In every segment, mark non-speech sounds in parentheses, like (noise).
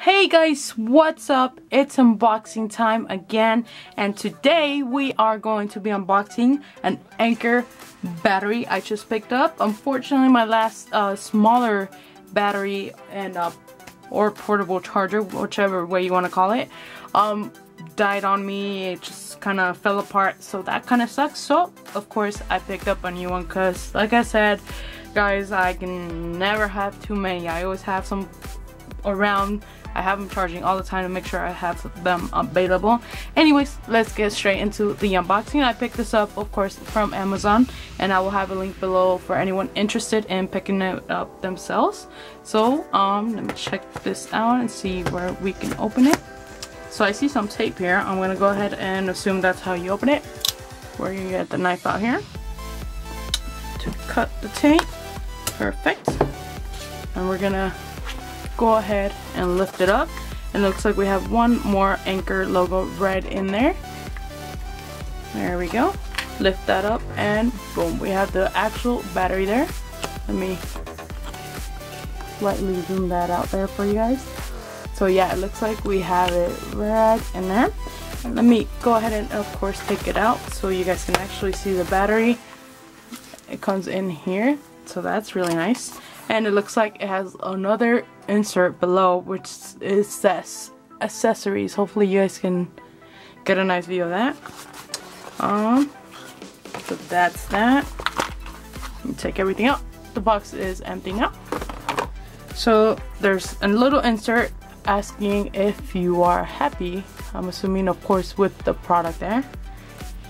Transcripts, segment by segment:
Hey guys, what's up? It's unboxing time again and today we are going to be unboxing an Anker battery I just picked up. Unfortunately my last uh, smaller battery and uh, or portable charger, whichever way you want to call it, um, died on me. It just kind of fell apart so that kind of sucks. So of course I picked up a new one because like I said guys I can never have too many. I always have some around I have them charging all the time to make sure I have them available. Anyways, let's get straight into the unboxing. I picked this up, of course, from Amazon, and I will have a link below for anyone interested in picking it up themselves. So, um, let me check this out and see where we can open it. So I see some tape here. I'm to go ahead and assume that's how you open it. Where you get the knife out here to cut the tape. Perfect. And we're to go ahead and lift it up. It looks like we have one more Anker logo right in there. There we go. Lift that up and boom, we have the actual battery there. Let me lightly zoom that out there for you guys. So yeah, it looks like we have it right in there. And let me go ahead and of course take it out so you guys can actually see the battery. It comes in here, so that's really nice and it looks like it has another insert below which is says accessories. Hopefully you guys can get a nice view of that. Um so that's that. Take everything out. The box is empty now so there's a little insert asking if you are happy. I'm assuming of course with the product there.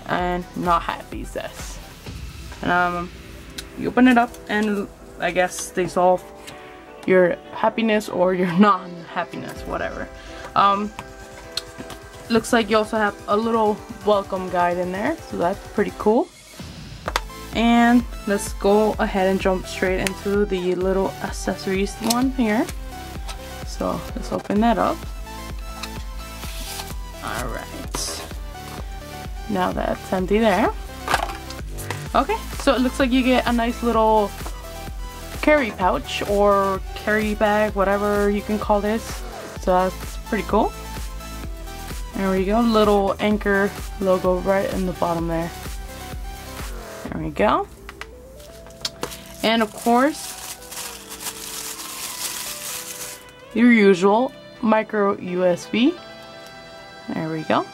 And not happy says and um you open it up and I guess they solve your happiness or your (laughs) non-happiness, whatever. Um, looks like you also have a little welcome guide in there, so that's pretty cool. And let's go ahead and jump straight into the little accessories one here. So let's open that up. Alright. Now that's empty there. Okay, so it looks like you get a nice little carry pouch or carry bag, whatever you can call this. So that's pretty cool. There we go, little Anker logo right in the bottom there. There we go. And of course, your usual micro USB. There we go.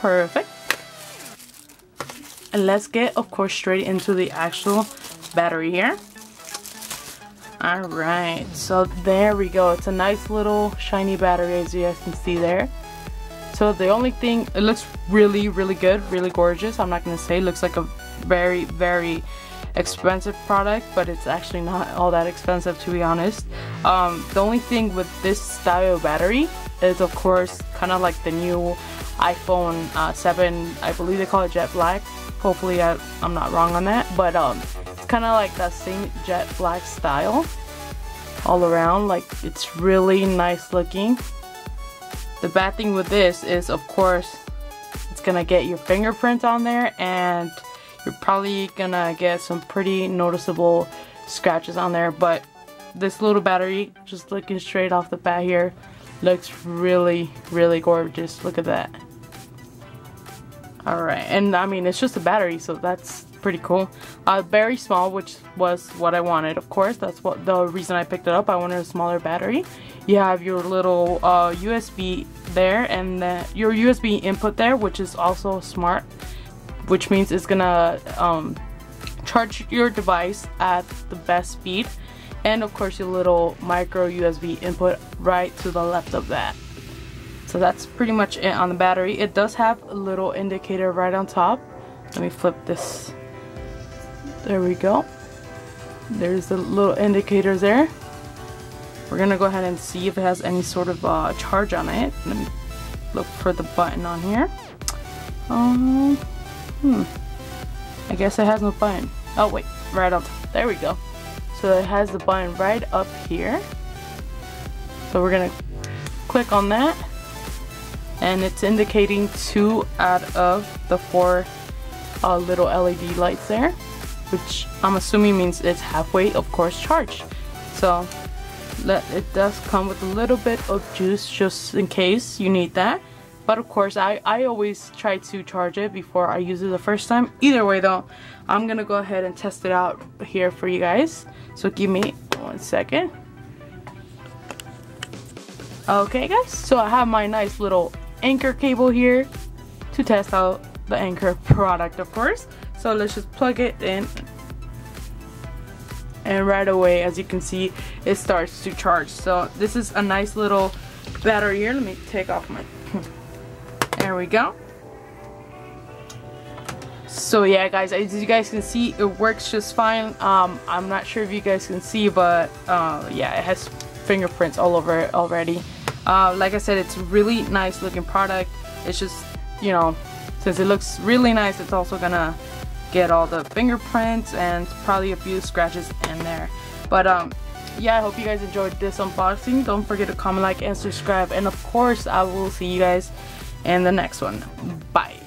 Perfect. And let's get, of course, straight into the actual battery here. Alright, so there we go. It's a nice little shiny battery as you guys can see there. So the only thing, it looks really, really good, really gorgeous. I'm not to say it looks like a very, very expensive product, but it's actually not all that expensive to be honest. Um, the only thing with this style battery is of course kind of like the new iPhone uh, 7, I believe they call it Jet Black. Hopefully I, I'm not wrong on that, but um, it's kind of like that same Jet Black style all around. Like it's really nice looking. The bad thing with this is of course it's gonna get your fingerprint on there and you're probably gonna get some pretty noticeable scratches on there but this little battery just looking straight off the bat here looks really really gorgeous look at that Alright, and I mean, it's just a battery, so that's pretty cool. Uh, very small, which was what I wanted, of course. That's what the reason I picked it up. I wanted a smaller battery. You have your little uh, USB there, and then your USB input there, which is also smart, which means it's gonna um, charge your device at the best speed. And of course, your little micro USB input right to the left of that. So that's pretty much it on the battery. It does have a little indicator right on top. Let me flip this. There we go. There's the little indicators there. We're gonna go ahead and see if it has any sort of uh, charge on it. Let me look for the button on here. Um, hmm. I guess it has no button. Oh wait, right on top. There we go. So it has the button right up here. So we're gonna click on that and it's indicating two out of the four uh, little LED lights there which I'm assuming means it's halfway of course charged. So it does come with a little bit of juice just in case you need that. But of course I, I always try to charge it before I use it the first time. Either way though I'm gonna go ahead and test it out here for you guys. So give me one second. Okay guys so I have my nice little Anker cable here to test out the Anker product of course. So let's just plug it in. And right away as you can see it starts to charge. So this is a nice little battery here. Let me take off my (laughs) there we go. So yeah guys as you guys can see it works just fine. Um, I'm not sure if you guys can see but uh, yeah it has fingerprints all over it already uh, like I said it's really nice looking product. It's just you know since it looks really nice it's also gonna get all the fingerprints and probably a few scratches in there. But um yeah I hope you guys enjoyed this unboxing. Don't forget to comment like and subscribe. And of course I will see you guys in the next one. Bye